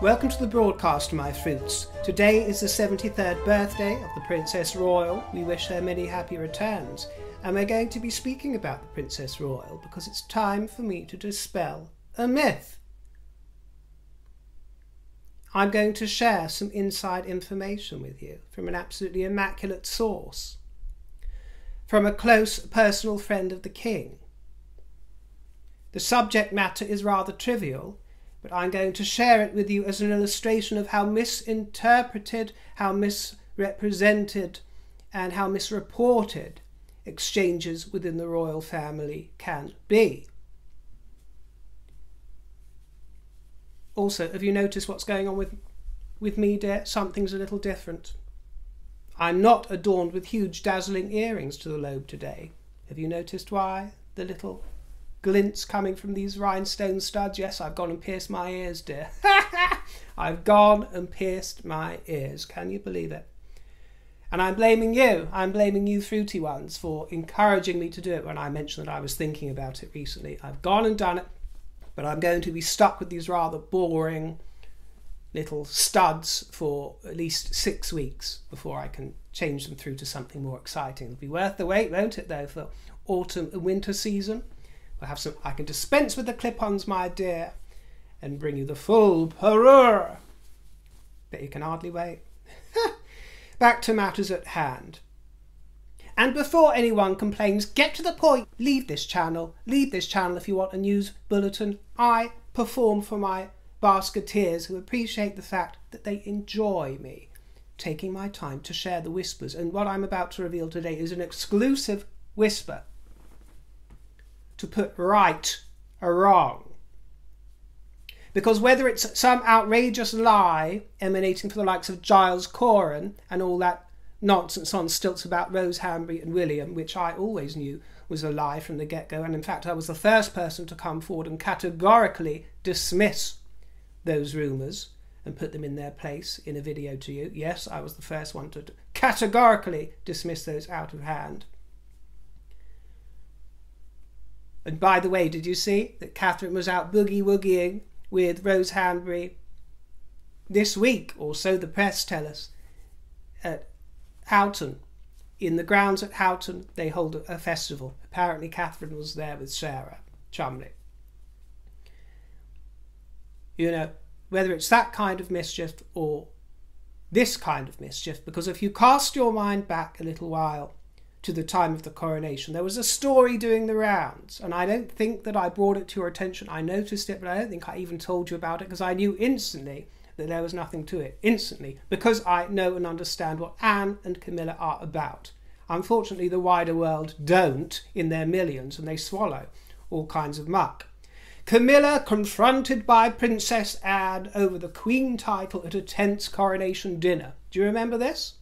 Welcome to the broadcast, my fruits. Today is the 73rd birthday of the Princess Royal. We wish her many happy returns. And we're going to be speaking about the Princess Royal because it's time for me to dispel a myth. I'm going to share some inside information with you from an absolutely immaculate source. From a close personal friend of the King. The subject matter is rather trivial, but I'm going to share it with you as an illustration of how misinterpreted, how misrepresented, and how misreported exchanges within the royal family can be. Also, have you noticed what's going on with, with me, dear? Something's a little different. I'm not adorned with huge dazzling earrings to the lobe today. Have you noticed why? The little glints coming from these rhinestone studs. Yes, I've gone and pierced my ears, dear. I've gone and pierced my ears. Can you believe it? And I'm blaming you. I'm blaming you, fruity ones, for encouraging me to do it when I mentioned that I was thinking about it recently. I've gone and done it, but I'm going to be stuck with these rather boring little studs for at least six weeks before I can change them through to something more exciting. It'll be worth the wait, won't it, though, for autumn and winter season? We'll have some. I can dispense with the clip-ons, my dear, and bring you the full parure. But you can hardly wait. Back to matters at hand. And before anyone complains, get to the point. Leave this channel. Leave this channel if you want a news bulletin. I perform for my basketeers who appreciate the fact that they enjoy me taking my time to share the whispers. And what I'm about to reveal today is an exclusive whisper to put right or wrong. Because whether it's some outrageous lie emanating from the likes of Giles Coren and all that nonsense on stilts about Rose Hanbury and William, which I always knew was a lie from the get go, and in fact, I was the first person to come forward and categorically dismiss those rumours and put them in their place in a video to you. Yes, I was the first one to categorically dismiss those out of hand. And by the way, did you see that Catherine was out boogie woogieing with Rose Hanbury this week, or so the press tell us, at Houghton? In the grounds at Houghton, they hold a festival. Apparently, Catherine was there with Sarah Cholmondeley. You know, whether it's that kind of mischief or this kind of mischief, because if you cast your mind back a little while to the time of the coronation. There was a story doing the rounds, and I don't think that I brought it to your attention. I noticed it, but I don't think I even told you about it because I knew instantly that there was nothing to it. Instantly, because I know and understand what Anne and Camilla are about. Unfortunately, the wider world don't in their millions, and they swallow all kinds of muck. Camilla confronted by Princess Anne over the Queen title at a tense coronation dinner. Do you remember this?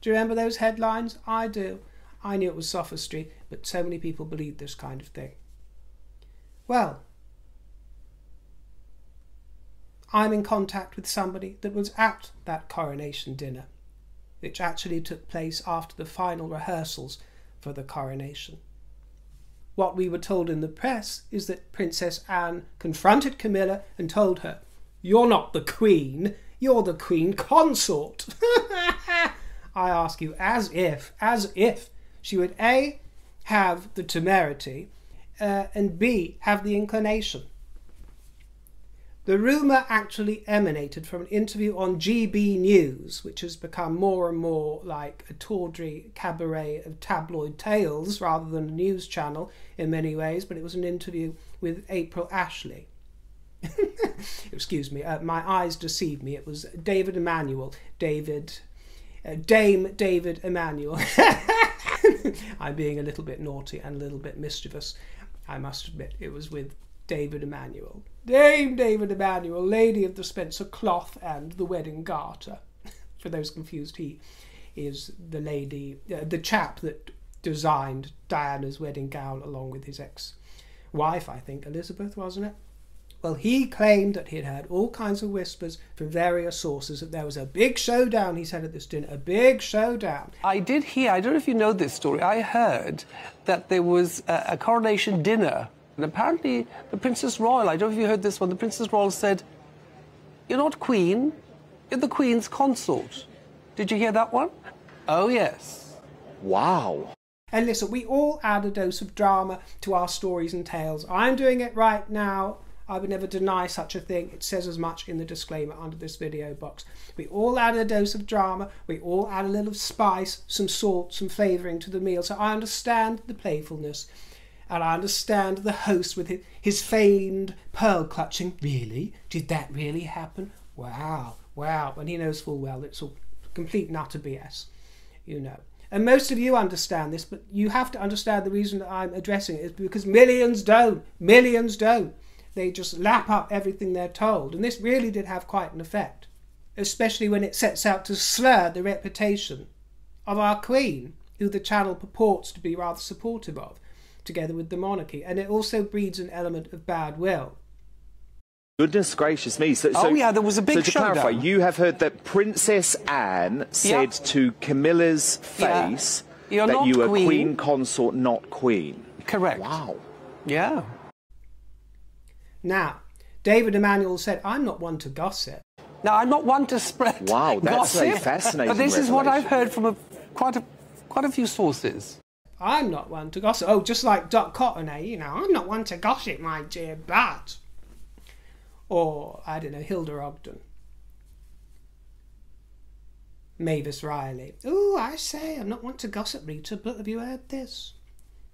Do you remember those headlines? I do. I knew it was sophistry, but so many people believed this kind of thing. Well, I'm in contact with somebody that was at that coronation dinner, which actually took place after the final rehearsals for the coronation. What we were told in the press is that Princess Anne confronted Camilla and told her, You're not the Queen, you're the Queen Consort. I ask you, as if, as if she would A, have the temerity, uh, and B, have the inclination. The rumour actually emanated from an interview on GB News, which has become more and more like a tawdry cabaret of tabloid tales rather than a news channel in many ways, but it was an interview with April Ashley. Excuse me, uh, my eyes deceived me. It was David Emanuel, David, uh, Dame David Emanuel. I'm being a little bit naughty and a little bit mischievous. I must admit, it was with David Emanuel. Dame David Emanuel, Lady of the Spencer Cloth and the Wedding Garter. For those confused, he is the lady, uh, the chap that designed Diana's wedding gown along with his ex wife, I think, Elizabeth, wasn't it? Well, he claimed that he'd heard all kinds of whispers from various sources that there was a big showdown, he said at this dinner, a big showdown. I did hear, I don't know if you know this story, I heard that there was a, a coronation dinner. And apparently, the Princess Royal, I don't know if you heard this one, the Princess Royal said, You're not queen, you're the queen's consort. Did you hear that one? Oh, yes. Wow. And listen, we all add a dose of drama to our stories and tales. I'm doing it right now. I would never deny such a thing. It says as much in the disclaimer under this video box. We all add a dose of drama. We all add a little of spice, some salt, some flavouring to the meal. So I understand the playfulness. And I understand the host with his feigned pearl clutching. Really? Did that really happen? Wow, wow. And he knows full well it's all complete and utter BS, you know. And most of you understand this, but you have to understand the reason that I'm addressing it is because millions don't. Millions don't. They just lap up everything they're told. And this really did have quite an effect, especially when it sets out to slur the reputation of our Queen, who the channel purports to be rather supportive of, together with the monarchy. And it also breeds an element of bad will. Goodness gracious me! So, oh so, yeah, there was a big So to showdown. clarify, you have heard that Princess Anne said to Camilla's Yeah. face You're that not you were queen. queen consort, not queen. Correct. Wow. Yeah. Now, David Emanuel said, I'm not one to gossip. Now, I'm not one to spread Wow, that's a gossip, fascinating But this is what I've heard from a, quite a quite a few sources. I'm not one to gossip. Oh, just like Dot Cotton, eh? You know, I'm not one to gossip, my dear, but. Or, I don't know, Hilda Ogden. Mavis Riley. Oh, I say, I'm not one to gossip, Rita, but have you heard this?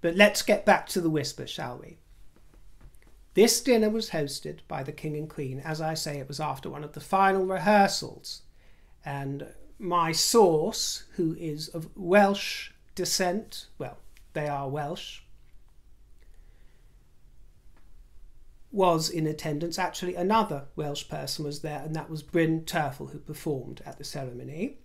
But let's get back to the whisper, shall we? This dinner was hosted by the King and Queen. As I say, it was after one of the final rehearsals. And my source, who is of Welsh descent, well, they are Welsh, was in attendance. Actually, another Welsh person was there, and that was Bryn Terfel, who performed at the ceremony.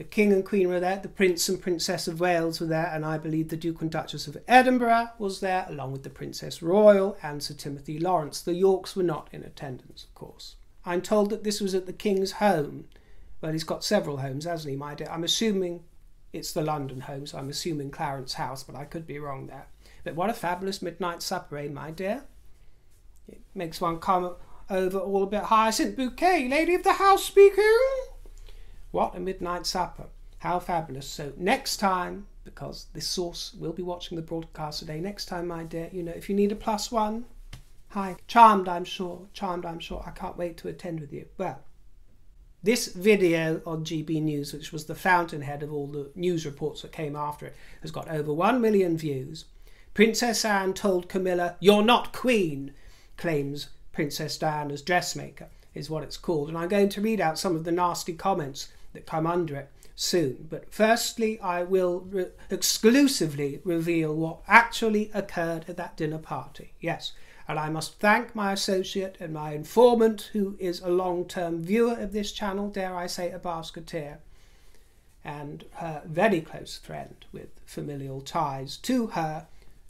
The King and Queen were there, the Prince and Princess of Wales were there, and I believe the Duke and Duchess of Edinburgh was there, along with the Princess Royal and Sir Timothy Laurence. The Yorks were not in attendance, of course. I'm told that this was at the King's home. Well, he's got several homes, hasn't he, my dear? I'm assuming it's the London home, so I'm assuming Clarence House, but I could be wrong there. But what a fabulous midnight supper, eh, my dear? It makes one come over all a bit hyacinth bouquet, lady of the house speaking. What a midnight supper. How fabulous. So next time, because this source will be watching the broadcast today, next time, my dear, you know, if you need a plus one, hi. Charmed, I'm sure. Charmed, I'm sure. I can't wait to attend with you. Well, this video on GB News, which was the fountainhead of all the news reports that came after it, has got over 1 million views. Princess Anne told Camilla, You're not queen, claims Princess Diana's dressmaker, is what it's called. And I'm going to read out some of the nasty comments that come under it soon. But firstly, I will re- exclusively reveal what actually occurred at that dinner party. Yes. And I must thank my associate and my informant, who is a long term viewer of this channel, dare I say, a basketeer, and her very close friend with familial ties to her,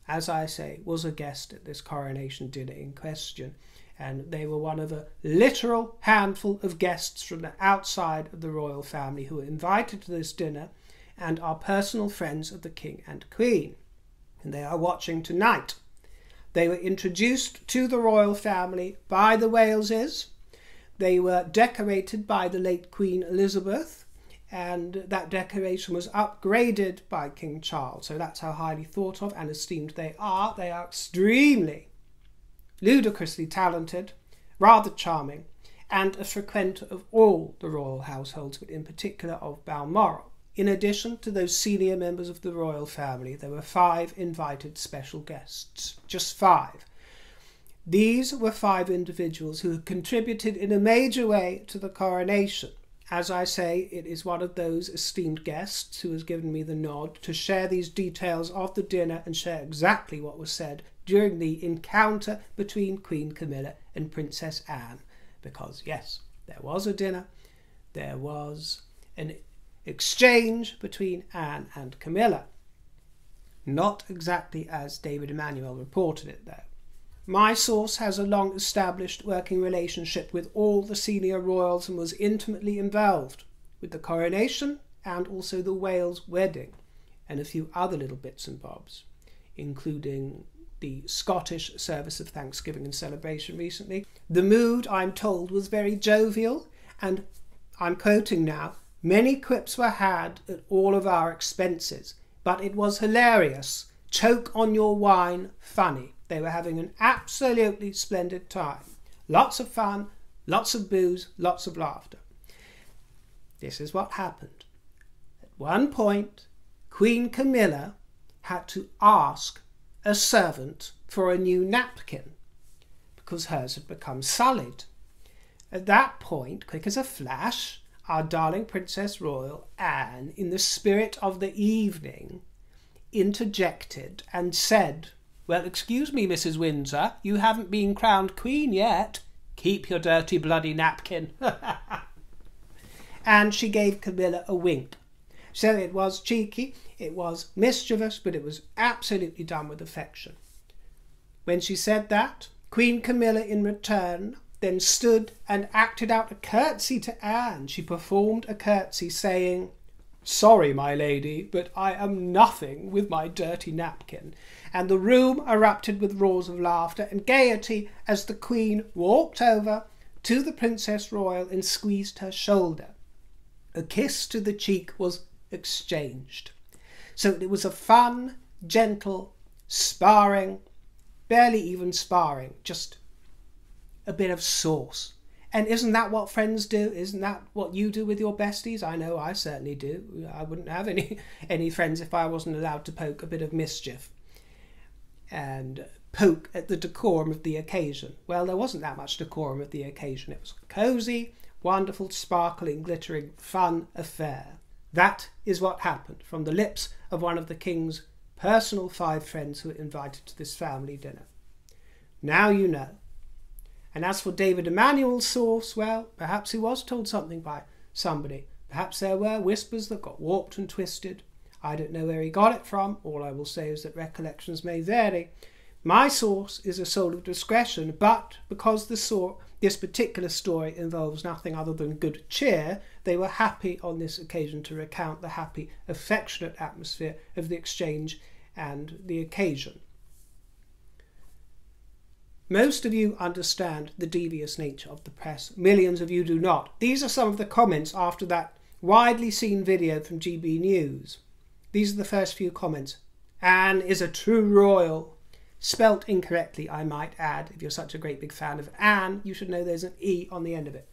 as I say, was a guest at this coronation dinner in question. And they were one of a literal handful of guests from the outside of the royal family who were invited to this dinner and are personal friends of the King and Queen. And they are watching tonight. They were introduced to the royal family by the Waleses. They were decorated by the late Queen Elizabeth, and that decoration was upgraded by King Charles. So that's how highly thought of and esteemed they are. They are extremely, ludicrously talented, rather charming, and a frequenter of all the royal households, but in particular of Balmoral. In addition to those senior members of the royal family, there were five invited special guests. Just five. These were five individuals who had contributed in a major way to the coronation. As I say, it is one of those esteemed guests who has given me the nod to share these details of the dinner and share exactly what was said during the encounter between Queen Camilla and Princess Anne. Because, yes, there was a dinner, there was an exchange between Anne and Camilla. Not exactly as David Emanuel reported it, though. My source has a long established working relationship with all the senior royals and was intimately involved with the coronation and also the Wales wedding and a few other little bits and bobs, including the Scottish service of Thanksgiving and celebration recently. The mood, I'm told, was very jovial, and I'm quoting now many quips were had at all of our expenses, but it was hilarious. Choke on your wine, funny. They were having an absolutely splendid time. Lots of fun, lots of booze, lots of laughter. This is what happened. At one point, Queen Camilla had to ask a servant for a new napkin because hers had become sullied. At that point, quick as a flash, our darling Princess Royal Anne, in the spirit of the evening, interjected and said, Well, excuse me, Mrs. Windsor, you haven't been crowned Queen yet. Keep your dirty bloody napkin. and she gave Camilla a wink. So it was cheeky, it was mischievous, but it was absolutely done with affection. When she said that, Queen Camilla in return then stood and acted out a curtsy to Anne. She performed a curtsy, saying, Sorry, my lady, but I am nothing with my dirty napkin. And the room erupted with roars of laughter and gaiety as the Queen walked over to the Princess Royal and squeezed her shoulder. A kiss to the cheek was exchanged. So it was a fun, gentle, sparring, barely even sparring, just a bit of sauce. And isn't that what friends do? Isn't that what you do with your besties? I know I certainly do. I wouldn't have any any friends if I wasn't allowed to poke a bit of mischief and poke at the decorum of the occasion. Well, there wasn't that much decorum of the occasion. It was a cosy, wonderful, sparkling, glittering, fun affair. That is what happened from the lips of one of the king's personal five friends who were invited to this family dinner. Now you know. And as for David Emanuel's source, well, perhaps he was told something by somebody. Perhaps there were whispers that got warped and twisted. I don't know where he got it from. All I will say is that recollections may vary. My source is a soul of discretion, but because the sort this particular story involves nothing other than good cheer, they were happy on this occasion to recount the happy, affectionate atmosphere of the exchange and the occasion. Most of you understand the devious nature of the press. Millions of you do not. These are some of the comments after that widely seen video from GB News. These are the first few comments. Anne is a true royal. Spelt incorrectly, I might add. If you're such a great big fan of Anne, you should know there's an E on the end of it.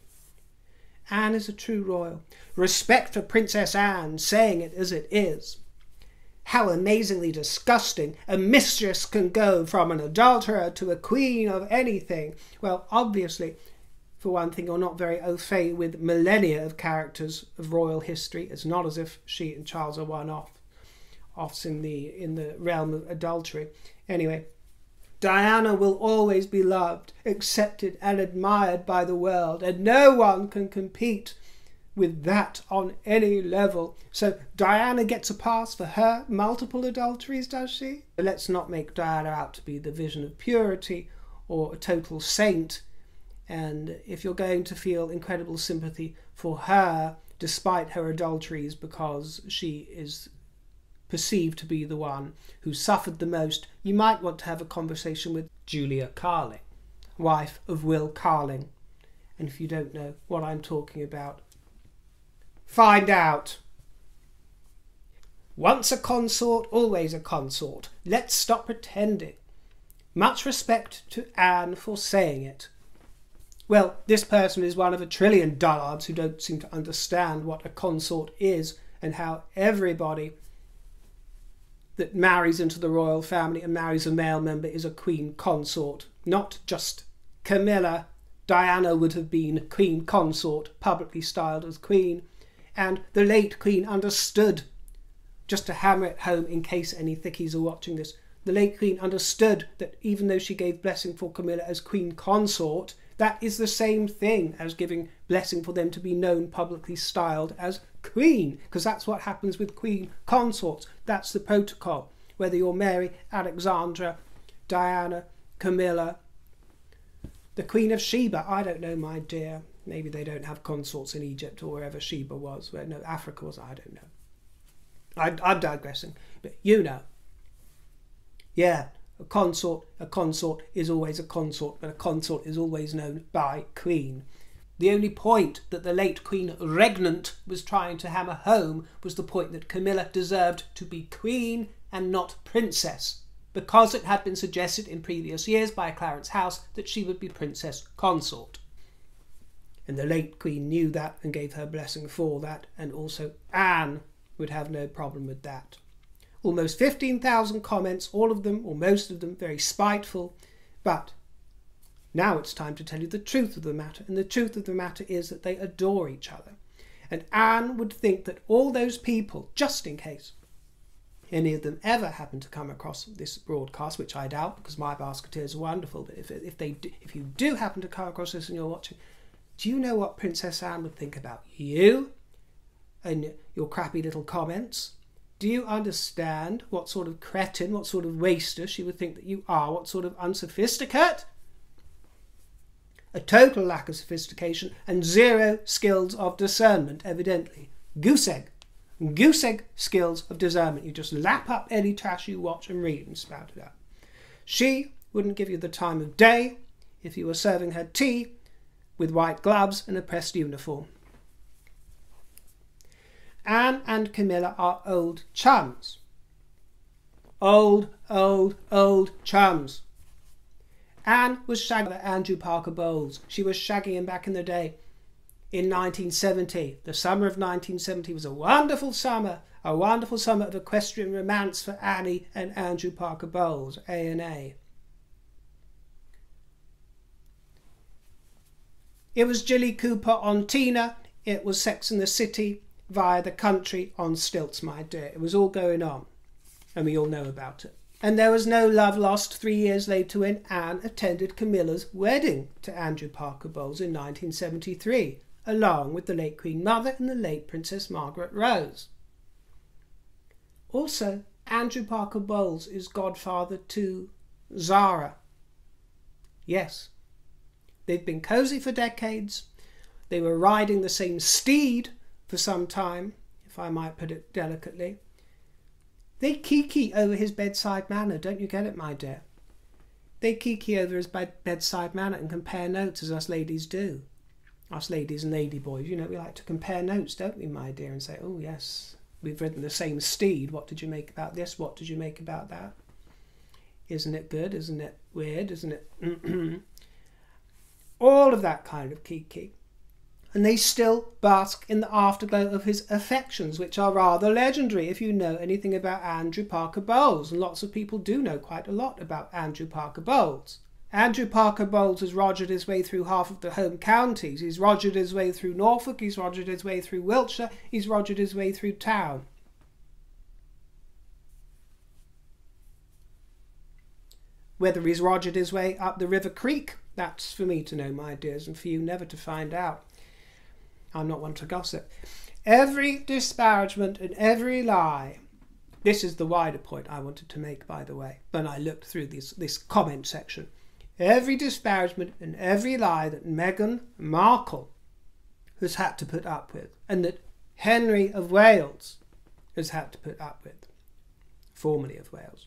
Anne is a true royal. Respect for Princess Anne, saying it as it is how amazingly disgusting a mistress can go from an adulterer to a queen of anything. Well, obviously, for one thing, you're not very au fait with millennia of characters of royal history. It's not as if she and Charles are one off offs in the in the realm of adultery. Anyway, Diana will always be loved, accepted, and admired by the world, and no one can compete with that on any level. So Diana gets a pass for her multiple adulteries, does she? Let's not make Diana out to be the vision of purity or a total saint. And if you're going to feel incredible sympathy for her, despite her adulteries, because she is perceived to be the one who suffered the most, you might want to have a conversation with Julia Carling, wife of Will Carling. And if you don't know what I'm talking about, Find out. Once a consort, always a consort. Let's stop pretending. Much respect to Anne for saying it. Well, this person is one of a trillion dullards who don't seem to understand what a consort is and how everybody that marries into the royal family and marries a male member is a queen consort, not just Camilla. Diana would have been queen consort, publicly styled as queen and the late Queen understood, just to hammer it home in case any thickies are watching this, the late Queen understood that even though she gave blessing for Camilla as Queen Consort, that is the same thing as giving blessing for them to be known publicly styled as Queen, because that's what happens with Queen Consorts. That's the protocol. Whether you're Mary, Alexandra, Diana, Camilla, the Queen of Sheba, I don't know, my dear. Maybe they don't have consorts in Egypt or wherever Sheba was. Where no, Africa was. I don't know. I, I'm digressing, but you know. Yeah, A consort, a consort is always a consort, but a consort is always known by queen. The only point that the late Queen Regnant was trying to hammer home was the point that Camilla deserved to be queen and not princess, because it had been suggested in previous years by Clarence House that she would be princess consort. And the late Queen knew that and gave her blessing for that, and also Anne would have no problem with that. Almost 15,000 comments, all of them, or most of them, very spiteful, but now it's time to tell you the truth of the matter, and the truth of the matter is that they adore each other. And Anne would think that all those people, just in case any of them ever happen to come across this broadcast, which I doubt because my basketeers are wonderful, but if, if, they do, if you do happen to come across this and you're watching, do you know what Princess Anne would think about you and your crappy little comments? Do you understand what sort of cretin, what sort of waster she would think that you are, what sort of unsophisticate? a total lack of sophistication, and zero skills of discernment, evidently. Goose egg. Goose egg skills of discernment. You just lap up any trash you watch and read and spout it out. She wouldn't give you the time of day if you were serving her tea with white gloves and a pressed uniform. Anne and Camilla are old chums. Old, old, old chums. Anne was shagging Andrew Parker Bowles. She was shagging him back in the day in 1970. The summer of 1970 was a wonderful summer, a wonderful summer of equestrian romance for Annie and Andrew Parker Bowles, A and A. It was Jilly Cooper on Tina. It was Sex in the City via the country on stilts, my dear. It was all going on, and we all know about it. And there was no love lost three years later when Anne attended Camilla's wedding to Andrew Parker Bowles in 1973, along with the late Queen Mother and the late Princess Margaret Rose. Also, Andrew Parker Bowles is godfather to Zara. Yes, they've been cosy for decades. They were riding the same steed for some time, if I might put it delicately. They kiki over his bedside manner, don't you get it, my dear? They kiki over his bed- bedside manner and compare notes as us ladies do. Us ladies and lady boys, you know, we like to compare notes, don't we, my dear, and say, oh, yes, we've ridden the same steed. What did you make about this? What did you make about that? Isn't it good? Isn't it weird? Isn't it? All of that kind of kiki and they still bask in the afterglow of his affections, which are rather legendary if you know anything about Andrew Parker Bowles, and lots of people do know quite a lot about Andrew Parker Bowles. Andrew Parker Bowles has rogered his way through half of the home counties. He's rogered his way through Norfolk, he's rogered his way through Wiltshire, he's rogered his way through town. Whether he's rogered his way up the River Creek, that's for me to know, my dears, and for you never to find out. I'm not one to gossip. Every disparagement and every lie. This is the wider point I wanted to make, by the way, when I looked through this, this comment section. Every disparagement and every lie that Meghan Markle has had to put up with, and that Henry of Wales has had to put up with, formerly of Wales,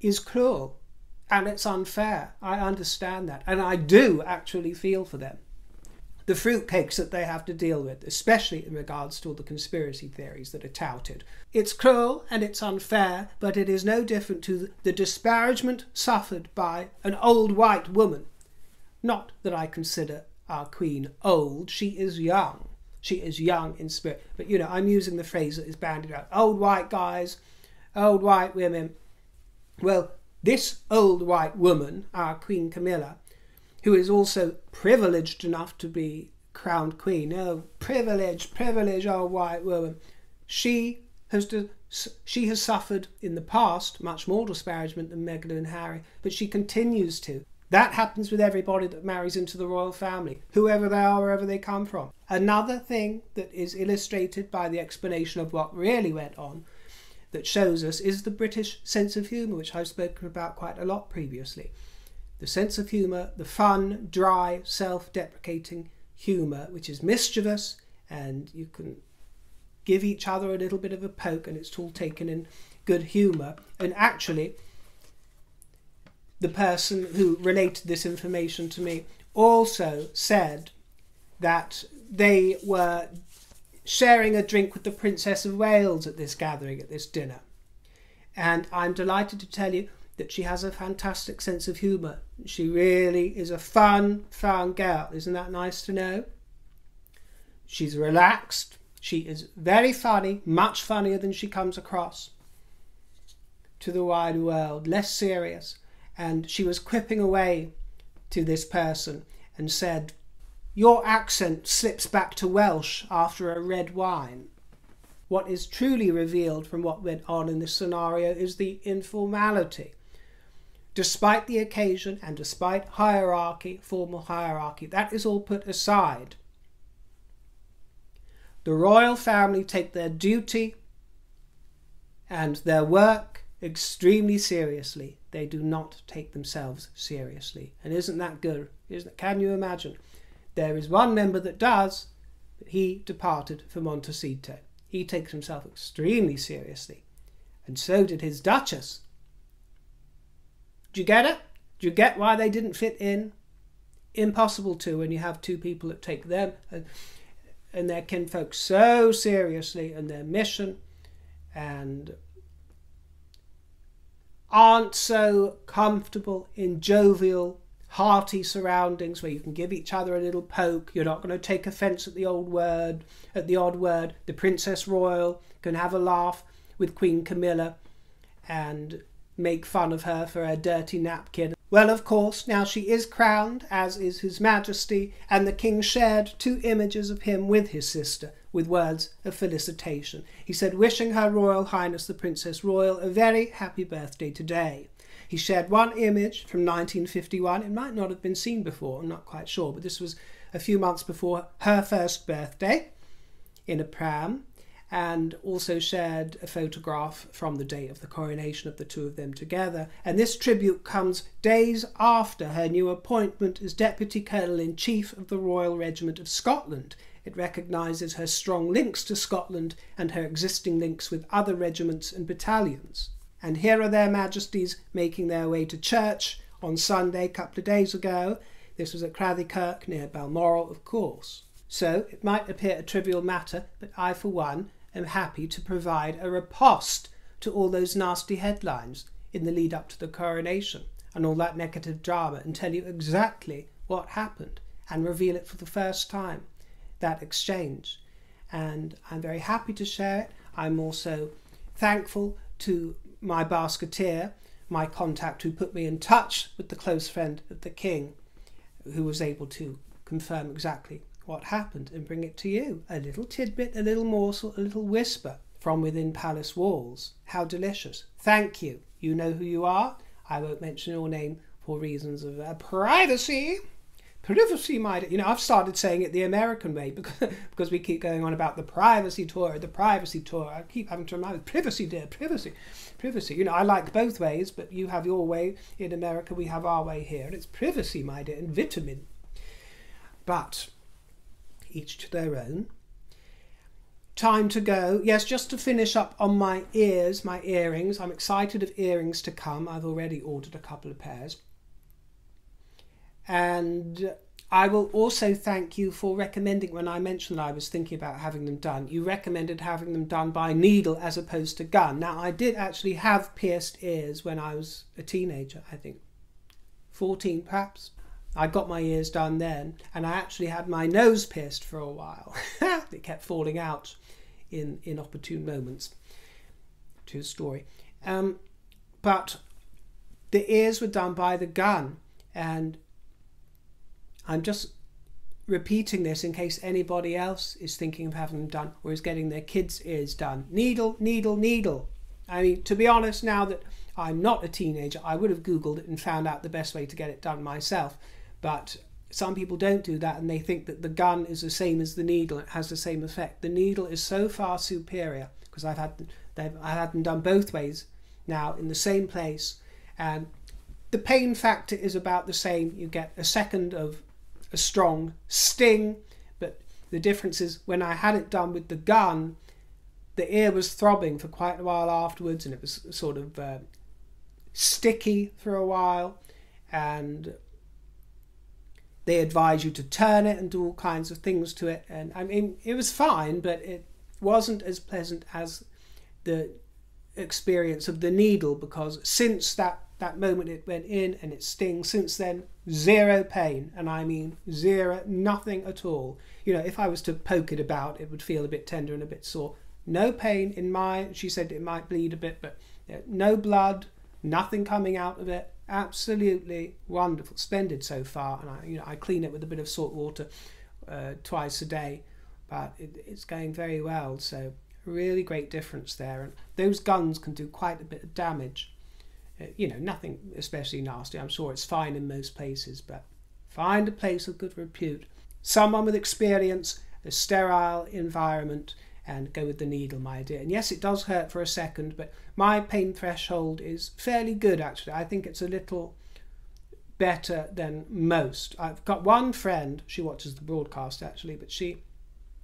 is cruel and it's unfair. I understand that, and I do actually feel for them the fruitcakes that they have to deal with, especially in regards to all the conspiracy theories that are touted. It's cruel and it's unfair, but it is no different to the disparagement suffered by an old white woman. Not that I consider our Queen old, she is young. She is young in spirit. But you know, I'm using the phrase that is bandied out old white guys, old white women. Well, this old white woman, our Queen Camilla, who is also privileged enough to be crowned queen. Oh, privilege, privilege, oh white woman. She has to, she has suffered in the past much more disparagement than Meghan and Harry, but she continues to. That happens with everybody that marries into the royal family, whoever they are, wherever they come from. Another thing that is illustrated by the explanation of what really went on that shows us is the British sense of humour, which I've spoken about quite a lot previously the sense of humour, the fun, dry, self deprecating humour, which is mischievous and you can give each other a little bit of a poke and it's all taken in good humour. And actually, the person who related this information to me also said that they were sharing a drink with the Princess of Wales at this gathering, at this dinner. And I'm delighted to tell you that she has a fantastic sense of humour. She really is a fun, fun girl. Isn't that nice to know? She's relaxed. She is very funny, much funnier than she comes across to the wide world, less serious. And she was quipping away to this person and said, Your accent slips back to Welsh after a red wine. What is truly revealed from what went on in this scenario is the informality. Despite the occasion and despite hierarchy, formal hierarchy, that is all put aside. The royal family take their duty and their work extremely seriously. They do not take themselves seriously. And isn't that good? Isn't, can you imagine? There is one member that does, but he departed for Montecito. He takes himself extremely seriously. And so did his Duchess. Do you get it? Do you get why they didn't fit in? Impossible to when you have two people that take them and, their kinfolk so seriously and their mission and aren't so comfortable in jovial, hearty surroundings where you can give each other a little poke. You're not going to take offence at the old word, at the odd word. The Princess Royal can have a laugh with Queen Camilla and make fun of her for her dirty napkin. Well, of course, now she is crowned, as is His Majesty, and the King shared two images of him with his sister, with words of felicitation. He said, wishing Her Royal Highness the Princess Royal a very happy birthday today. He shared one image from 1951. It might not have been seen before, I'm not quite sure, but this was a few months before her first birthday in a pram and also shared a photograph from the day of the coronation of the two of them together. And this tribute comes days after her new appointment as Deputy Colonel in Chief of the Royal Regiment of Scotland. It recognises her strong links to Scotland and her existing links with other regiments and battalions. And here are their majesties making their way to church on Sunday, a couple of days ago. This was at Crathie Kirk near Balmoral, of course. So it might appear a trivial matter, but I, for one, am happy to provide a riposte to all those nasty headlines in the lead up to the coronation and all that negative drama and tell you exactly what happened and reveal it for the first time, that exchange. And I'm very happy to share it. I'm also thankful to my basketeer, my contact who put me in touch with the close friend of the king, who was able to confirm exactly what happened and bring it to you. A little tidbit, a little morsel, a little whisper from within palace walls. How delicious. Thank you. You know who you are. I won't mention your name for reasons of uh, privacy. Privacy, my you know, I've started saying it the American way because because we keep going on about the privacy tour, the privacy tour. I keep having to remind privacy, dear, privacy, privacy. You know, I like both ways, but you have your way in America, we have our way here, and it's privacy, my dear, and vitamin. But each to their own. Time to go. Yes, just to finish up on my ears, my earrings. I'm excited of earrings to come. I've already ordered a couple of pairs. And I will also thank you for recommending when I mentioned I was thinking about having them done. You recommended having them done by needle as opposed to gun. Now, I did actually have pierced ears when I was a teenager, I think. 14 perhaps. I got my ears done then, and I actually had my nose pierced for a while. it kept falling out in inopportune moments. True story. Um, but the ears were done by the gun, and I'm just repeating this in case anybody else is thinking of having them done or is getting their kids' ears done. Needle, needle, needle. I mean, to be honest, now that I'm not a teenager, I would have Googled it and found out the best way to get it done myself. But some people don't do that and they think that the gun is the same as the needle it has the same effect. The needle is so far superior because i've had they've i had them done both ways now in the same place and the pain factor is about the same. You get a second of a strong sting but the difference is when i had it done with the gun the ear was throbbing for quite a while afterwards and it was sort of uh, sticky for a while and they advise you to turn it and do all kinds of things to it. And I mean, it was fine, but it wasn't as pleasant as the experience of the needle because since that that moment it went in and it stings since then zero pain. And i mean zero nothing at all. You know if i was to poke it about it would feel a bit tender and a bit sore. No pain in my she said it might bleed a bit but uh, no blood nothing coming out of it absolutely wonderful splendid so far and i you know i clean it with a bit of salt water uh, twice a day but it, it's going very well so really great difference there and those guns can do quite a bit of damage. Uh, you know nothing especially nasty i'm sure it's fine in most places but find a place of good repute. Someone with experience a sterile environment and go with the needle my dear. And yes it does hurt for a second but my pain threshold is fairly good actually. I think it's a little better than most. I've got one friend she watches the broadcast actually but she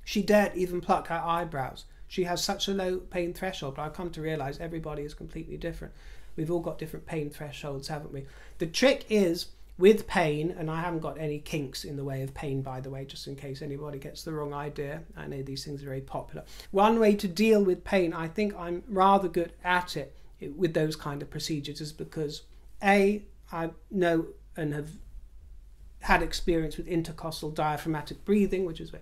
she dared even pluck her eyebrows. She has such a low pain threshold, but I've come to realize everybody is completely different. We've all got different pain thresholds, haven't we? The trick is with pain, and I haven't got any kinks in the way of pain, by the way, just in case anybody gets the wrong idea. I know these things are very popular. One way to deal with pain, I think I'm rather good at it with those kind of procedures, is because A, I know and have had experience with intercostal diaphragmatic breathing, which is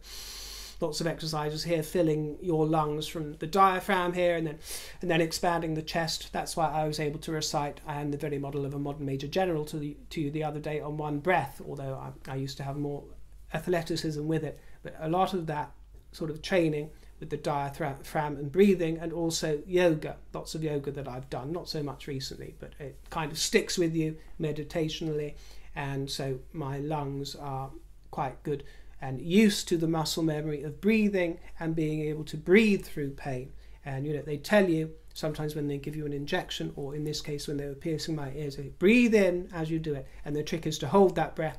lots of exercises here, filling your lungs from the diaphragm here, and then and then expanding the chest. That's why I was able to recite "I am the very model of a modern major general" to the to you the other day on one breath. Although I, I used to have more athleticism with it, but a lot of that sort of training with the diaphragm and breathing, and also yoga. Lots of yoga that I've done, not so much recently, but it kind of sticks with you meditationally, and so my lungs are quite good and used to the muscle memory of breathing and being able to breathe through pain. And you know, they tell you sometimes when they give you an injection, or in this case when they were piercing my ears, they breathe in as you do it. And the trick is to hold that breath.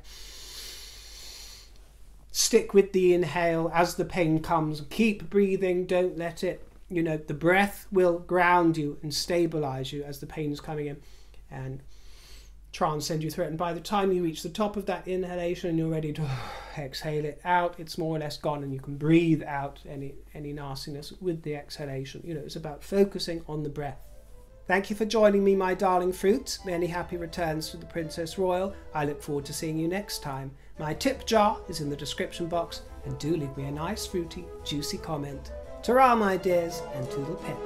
Stick with the inhale as the pain comes. Keep breathing. Don't let it, you know, the breath will ground you and stabilize you as the pain is coming in. And send you through it. And by the time you reach the top of that inhalation and you're ready to exhale it out, it's more or less gone, and you can breathe out any any nastiness with the exhalation. You know, it's about focusing on the breath. Thank you for joining me, my darling fruits. Many happy returns to the Princess Royal. I look forward to seeing you next time. My tip jar is in the description box, and do leave me a nice, fruity, juicy comment. Ta-ra, my dears, and toodle pip.